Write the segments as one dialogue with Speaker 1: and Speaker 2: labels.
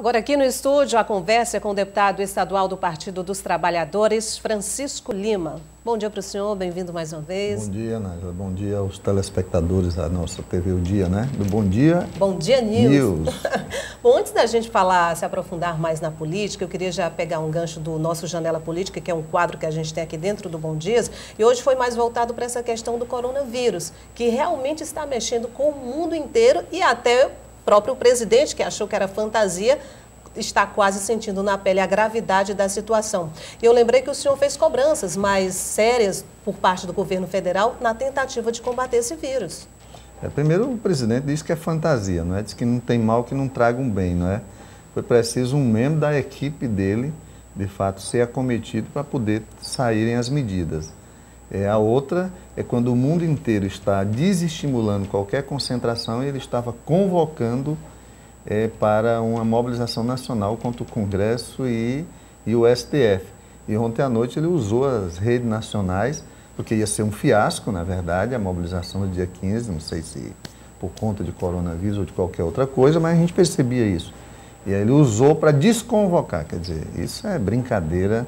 Speaker 1: Agora aqui no estúdio a conversa é com o deputado estadual do Partido dos Trabalhadores, Francisco Lima. Bom dia para o senhor, bem-vindo mais uma vez.
Speaker 2: Bom dia, Nájila. Bom dia aos telespectadores da nossa TV O Dia, né? Do Bom Dia.
Speaker 1: Bom Dia News. News. Bom, antes da gente falar, se aprofundar mais na política, eu queria já pegar um gancho do nosso Janela Política, que é um quadro que a gente tem aqui dentro do Bom Dias, e hoje foi mais voltado para essa questão do coronavírus, que realmente está mexendo com o mundo inteiro e até próprio presidente, que achou que era fantasia, está quase sentindo na pele a gravidade da situação. E eu lembrei que o senhor fez cobranças mais sérias por parte do governo federal na tentativa de combater esse vírus.
Speaker 2: É, primeiro, o presidente disse que é fantasia, não é? Diz que não tem mal que não traga um bem, não é? Foi preciso um membro da equipe dele, de fato, ser acometido para poder saírem as medidas. É, a outra é quando o mundo inteiro está desestimulando qualquer concentração e ele estava convocando é, para uma mobilização nacional contra o Congresso e, e o STF. E ontem à noite ele usou as redes nacionais, porque ia ser um fiasco, na verdade, a mobilização do dia 15, não sei se por conta de coronavírus ou de qualquer outra coisa, mas a gente percebia isso. E aí ele usou para desconvocar, quer dizer, isso é brincadeira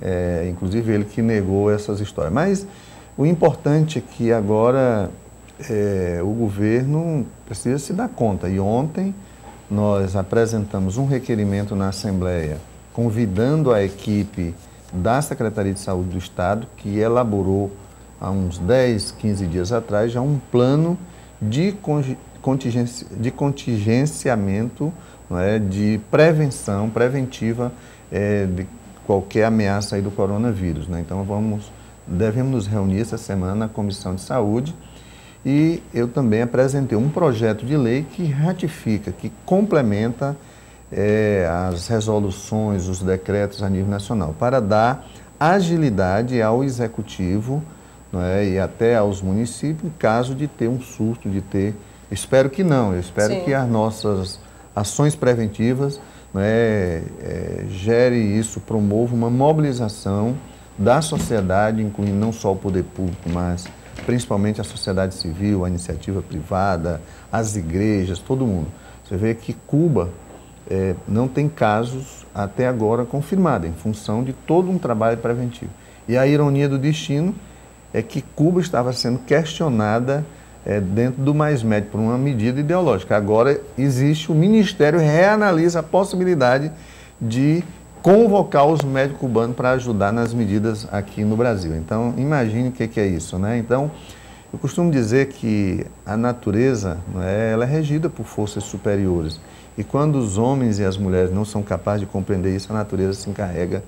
Speaker 2: é, inclusive ele que negou essas histórias. Mas o importante é que agora é, o governo precisa se dar conta. E ontem nós apresentamos um requerimento na Assembleia convidando a equipe da Secretaria de Saúde do Estado, que elaborou há uns 10, 15 dias atrás já um plano de, contingência, de contingenciamento, é, de prevenção preventiva é, de qualquer ameaça aí do coronavírus. Né? Então vamos, devemos nos reunir essa semana na Comissão de Saúde e eu também apresentei um projeto de lei que ratifica, que complementa é, as resoluções, os decretos a nível nacional, para dar agilidade ao executivo é, e até aos municípios, em caso de ter um surto, de ter. Espero que não, eu espero Sim. que as nossas ações preventivas né, é, gere isso, promova uma mobilização da sociedade, incluindo não só o poder público, mas principalmente a sociedade civil, a iniciativa privada, as igrejas, todo mundo. Você vê que Cuba é, não tem casos até agora confirmados, em função de todo um trabalho preventivo. E a ironia do destino é que Cuba estava sendo questionada é, dentro do Mais Médio, por uma medida ideológica. Agora existe, o Ministério reanalisa a possibilidade de convocar os médicos cubanos para ajudar nas medidas aqui no Brasil. Então, imagine o que, que é isso, né? Então, eu costumo dizer que a natureza, é, ela é regida por forças superiores. E quando os homens e as mulheres não são capazes de compreender isso, a natureza se encarrega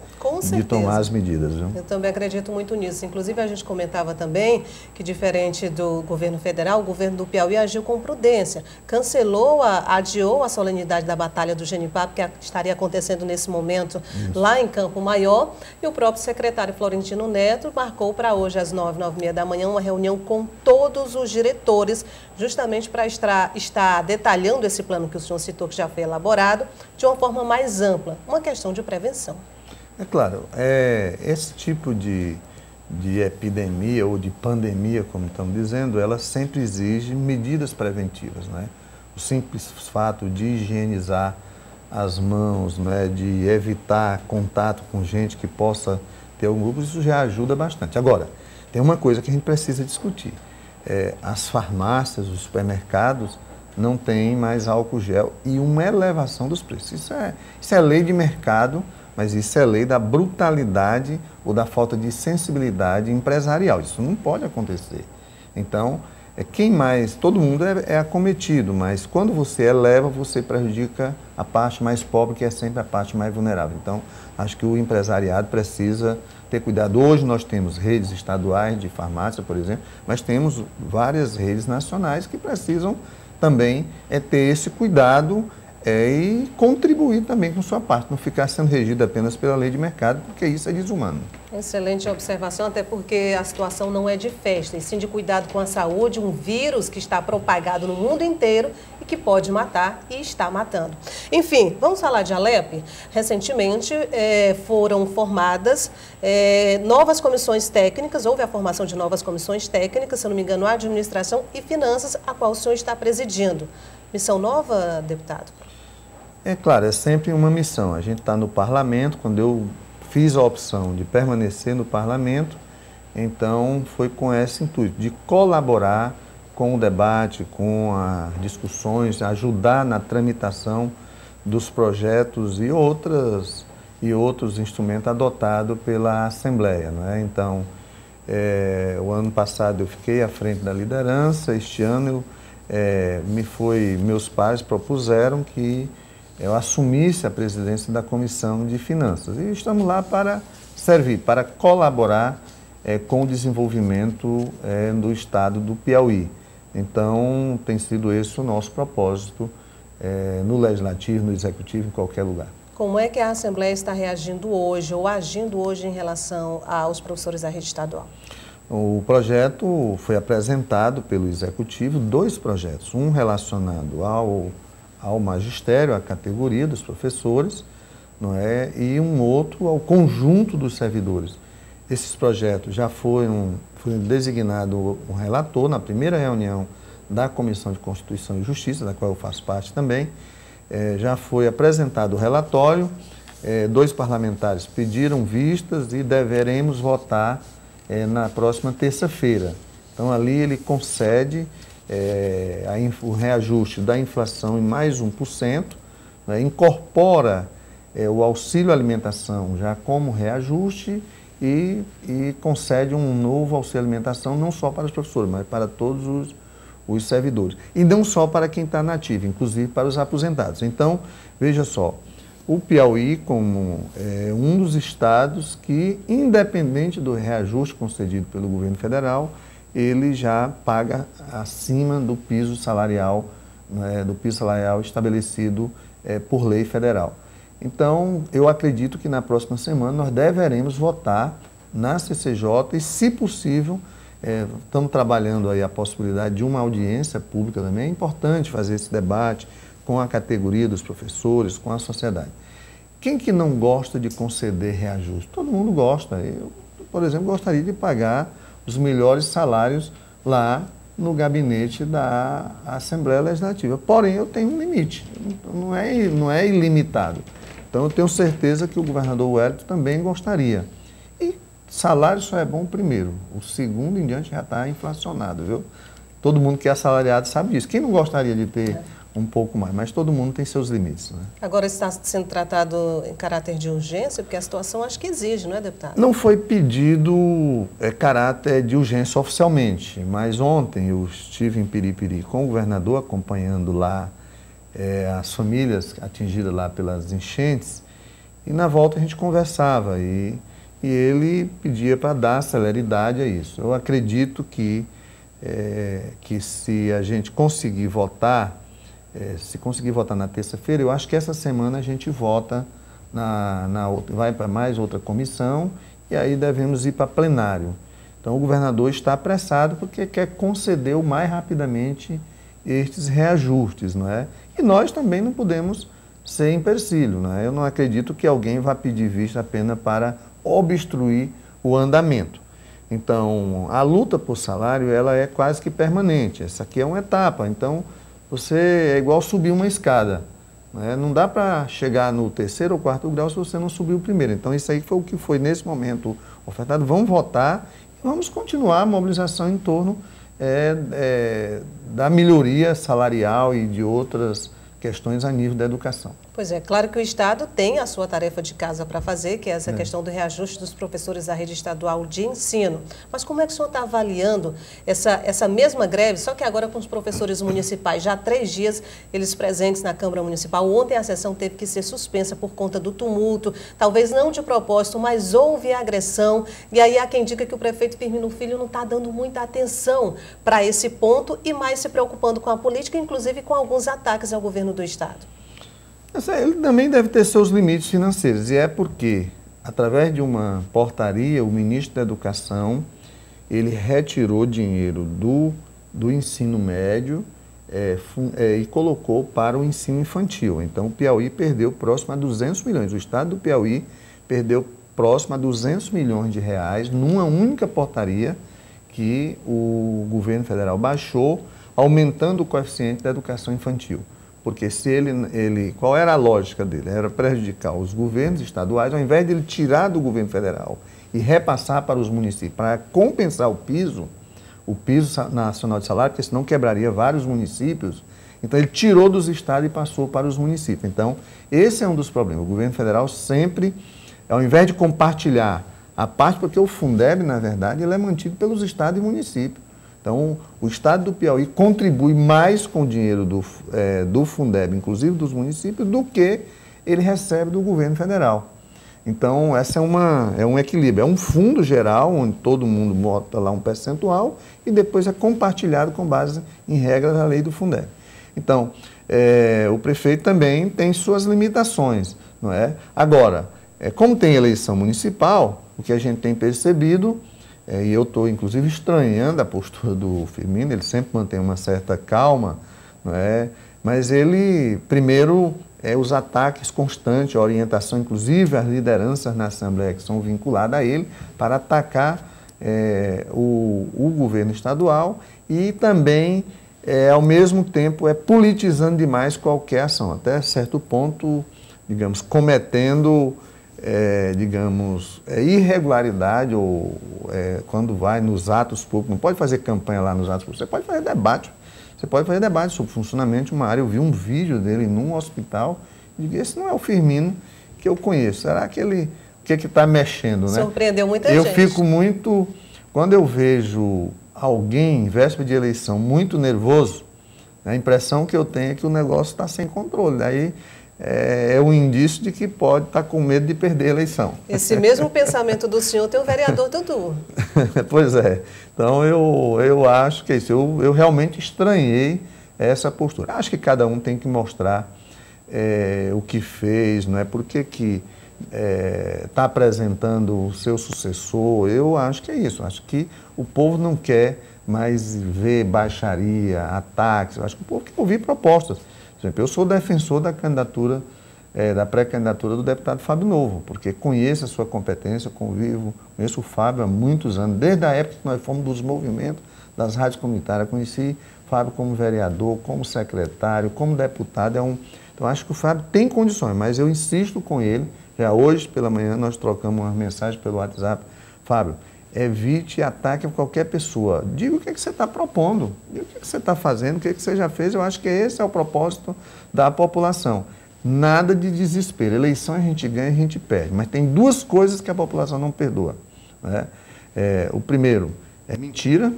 Speaker 2: de tomar as medidas. Viu?
Speaker 1: Eu também acredito muito nisso. Inclusive, a gente comentava também que, diferente do governo federal, o governo do Piauí agiu com prudência. Cancelou, a, adiou a solenidade da Batalha do Genipapo, que estaria acontecendo nesse momento isso. lá em Campo Maior. E o próprio secretário Florentino Neto marcou para hoje, às nove, nove e meia da manhã, uma reunião com todos os diretores, justamente para estar, estar detalhando esse plano que o senhor citou, que já foi elaborado, de uma forma mais ampla, uma questão de prevenção.
Speaker 2: É claro, é, esse tipo de, de epidemia ou de pandemia, como estamos dizendo, ela sempre exige medidas preventivas. Né? O simples fato de higienizar as mãos, né, de evitar contato com gente que possa ter algum grupo, isso já ajuda bastante. Agora, tem uma coisa que a gente precisa discutir. É, as farmácias, os supermercados, não têm mais álcool gel e uma elevação dos preços. Isso é, isso é lei de mercado, mas isso é lei da brutalidade ou da falta de sensibilidade empresarial. Isso não pode acontecer. Então, é quem mais, todo mundo é, é, acometido, mas quando você eleva, você prejudica a parte mais pobre, que é sempre a parte mais vulnerável. Então, acho que o empresariado precisa ter cuidado. Hoje nós temos redes estaduais de farmácia, por exemplo, mas temos várias redes nacionais que precisam também é ter esse cuidado é, e contribuir também com sua parte, não ficar sendo regido apenas pela lei de mercado, porque isso é desumano.
Speaker 1: Excelente observação, até porque a situação não é de festa, e sim de cuidado com a saúde, um vírus que está propagado no mundo inteiro e que pode matar e está matando. Enfim, vamos falar de Alep. Recentemente é, foram formadas é, novas comissões técnicas, houve a formação de novas comissões técnicas, se não me engano, administração e finanças, a qual o senhor está presidindo. Missão nova, deputado?
Speaker 2: É claro, é sempre uma missão. A gente está no parlamento, quando eu fiz a opção de permanecer no parlamento, então foi com esse intuito de colaborar com o debate, com as discussões, ajudar na tramitação dos projetos e outras e outros instrumentos adotados pela Assembleia. É? Então, é, o ano passado eu fiquei à frente da liderança, este ano eu, é, me foi, meus pais propuseram que eu assumisse a presidência da Comissão de Finanças. E estamos lá para servir, para colaborar é, com o desenvolvimento é, do Estado do Piauí. Então, tem sido esse o nosso propósito é, no Legislativo, no Executivo, em qualquer lugar.
Speaker 1: Como é que a Assembleia está reagindo hoje ou agindo hoje em relação aos professores da rede estadual?
Speaker 2: O projeto foi apresentado pelo Executivo, dois projetos, um relacionado ao, ao magistério, à categoria dos professores, não é? e um outro ao conjunto dos servidores. Esses projetos já foram, foi designado um relator na primeira reunião da Comissão de Constituição e Justiça, da qual eu faço parte também, é, já foi apresentado o relatório, é, dois parlamentares pediram vistas e deveremos votar é, na próxima terça-feira. Então, ali ele concede é, a, o reajuste da inflação em mais 1%, né, incorpora é, o auxílio alimentação já como reajuste e, e, concede um novo auxílio alimentação não só para os professores, mas para todos os os servidores. E não só para quem está nativo, inclusive para os aposentados. Então, veja só, o Piauí como é, um dos estados que, independente do reajuste concedido pelo governo federal, ele já paga acima do piso salarial, né, do piso salarial estabelecido é, por lei federal. Então, eu acredito que na próxima semana nós deveremos votar na CCJ e, se possível, é, estamos trabalhando aí a possibilidade de uma audiência pública também. É importante fazer esse debate com a categoria dos professores, com a sociedade. Quem que não gosta de conceder reajuste? Todo mundo gosta. Eu, por exemplo, gostaria de pagar os melhores salários lá no gabinete da Assembleia Legislativa. Porém, eu tenho um limite, não é, não é ilimitado. Então, eu tenho certeza que o governador Wellington também gostaria. Salário só é bom primeiro. O segundo em diante já está inflacionado, viu? Todo mundo que é assalariado sabe disso. Quem não gostaria de ter. Um pouco mais? Mas todo mundo tem seus limites. Né?
Speaker 1: Agora está sendo tratado em caráter de urgência, porque a situação acho que exige, não é, deputado?
Speaker 2: Não foi pedido é, caráter de urgência oficialmente, mas ontem eu estive em Piripiri com o governador, acompanhando lá é, as famílias atingidas lá pelas enchentes, e na volta a gente conversava e e ele pedia para dar celeridade a isso. Eu acredito que, é, que se a gente conseguir votar, é, se conseguir votar na terça-feira, eu acho que essa semana a gente vota, na, na vai para mais outra comissão e aí devemos ir para plenário. Então o governador está apressado porque quer conceder o mais rapidamente estes reajustes, não é? E nós também não podemos ser empecilho, não é? Eu não acredito que alguém vá pedir vista apenas para obstruir o andamento. Então, a luta por salário, ela é quase que permanente. Essa aqui é uma etapa. Então, você é igual subir uma escada. Né? Não dá para chegar no terceiro ou quarto grau se você não subir o primeiro. Então, isso aí foi o que foi nesse momento ofertado. Vamos votar e vamos continuar a mobilização em torno é, é, da melhoria salarial e de outras questões a nível da educação.
Speaker 1: Pois é, claro que o Estado tem a sua tarefa de casa para fazer, que é essa é. questão do reajuste dos professores da rede estadual de ensino. Mas como é que o senhor está avaliando essa, essa mesma greve, só que agora com os professores municipais? Já há três dias eles presentes na Câmara Municipal. Ontem a sessão teve que ser suspensa por conta do tumulto, talvez não de propósito, mas houve agressão. E aí há quem diga que o prefeito Firmino Filho não está dando muita atenção para esse ponto e mais se preocupando com a política, inclusive com alguns ataques ao governo do Estado?
Speaker 2: Ele também deve ter seus limites financeiros, e é porque, através de uma portaria, o ministro da Educação, ele retirou dinheiro do, do ensino médio é, é, e colocou para o ensino infantil. Então, o Piauí perdeu próximo a 200 milhões. O estado do Piauí perdeu próximo a 200 milhões de reais numa única portaria que o governo federal baixou, aumentando o coeficiente da educação infantil. Porque se ele, ele. Qual era a lógica dele? Era prejudicar os governos estaduais, ao invés de ele tirar do governo federal e repassar para os municípios, para compensar o piso, o piso nacional de salário, porque senão quebraria vários municípios. Então ele tirou dos estados e passou para os municípios. Então, esse é um dos problemas. O governo federal sempre, ao invés de compartilhar a parte, porque o Fundeb, na verdade, ele é mantido pelos estados e municípios. Então, o Estado do Piauí contribui mais com o dinheiro do, é, do Fundeb, inclusive dos municípios, do que ele recebe do governo federal. Então, essa é, uma, é um equilíbrio. É um fundo geral, onde todo mundo bota lá um percentual e depois é compartilhado com base em regras da lei do Fundeb. Então, é, o prefeito também tem suas limitações, não é? Agora, é, como tem eleição municipal, o que a gente tem percebido é, e eu estou, inclusive, estranhando a postura do Firmino, ele sempre mantém uma certa calma, não é? mas ele, primeiro, é, os ataques constantes, a orientação, inclusive as lideranças na Assembleia que são vinculadas a ele, para atacar é, o, o, governo estadual e também, é, ao mesmo tempo, é politizando demais qualquer ação, até certo ponto, digamos, cometendo é, digamos, é, irregularidade ou é, quando vai nos atos públicos, não pode fazer campanha lá nos atos públicos, você pode fazer debate. Você pode fazer debate sobre funcionamento de uma área. Eu vi um vídeo dele num hospital e digo, esse não é o Firmino que eu conheço. Será que ele, o que é que está mexendo, né?
Speaker 1: Surpreendeu muita
Speaker 2: eu
Speaker 1: gente.
Speaker 2: Eu fico muito, quando eu vejo alguém, em véspera de eleição, muito nervoso, a impressão que eu tenho é que o negócio está sem controle. Daí é, é um indício de que pode estar com medo de perder a eleição.
Speaker 1: Esse mesmo pensamento do senhor tem o vereador Dudu.
Speaker 2: pois é. Então eu, eu acho que é isso. Eu, eu realmente estranhei essa postura. Acho que cada um tem que mostrar é, o que fez, não é? Por que que está é, tá apresentando o seu sucessor. Eu acho que é isso. Acho que o povo não quer mais ver baixaria, ataques. Eu acho que o povo quer ouvir propostas exemplo, eu sou defensor da candidatura, é, da pré-candidatura do deputado Fábio Novo, porque conheço a sua competência, convivo, conheço o Fábio há muitos anos, desde a época que nós fomos dos movimentos das rádios comunitárias. Conheci Fábio como vereador, como secretário, como deputado. É um, então, acho que o Fábio tem condições, mas eu insisto com ele. Já hoje pela manhã nós trocamos uma mensagem pelo WhatsApp. Fábio, evite ataque a qualquer pessoa. Diga o que, é que você está propondo, diga o que, é que você está fazendo, o que, é que você já fez. Eu acho que esse é o propósito da população. Nada de desespero. Eleição a gente ganha e a gente perde. Mas tem duas coisas que a população não perdoa. Né? É, o primeiro é mentira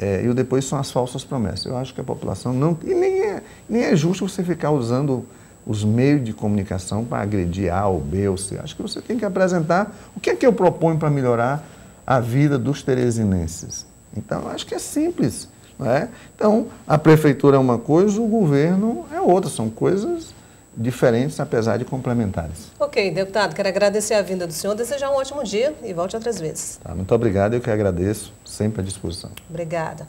Speaker 2: é, e o depois são as falsas promessas. Eu acho que a população não. E nem é, nem é justo você ficar usando os meios de comunicação para agredir A ou B ou C. Acho que você tem que apresentar o que é que eu proponho para melhorar a vida dos teresinenses. Então, acho que é simples. Não é? Então, a prefeitura é uma coisa, o governo é outra. São coisas diferentes, apesar de complementares.
Speaker 1: Ok, deputado, quero agradecer a vinda do senhor, desejar um ótimo dia e volte outras vezes.
Speaker 2: Tá, muito obrigado, eu que agradeço, sempre à disposição.
Speaker 1: Obrigada.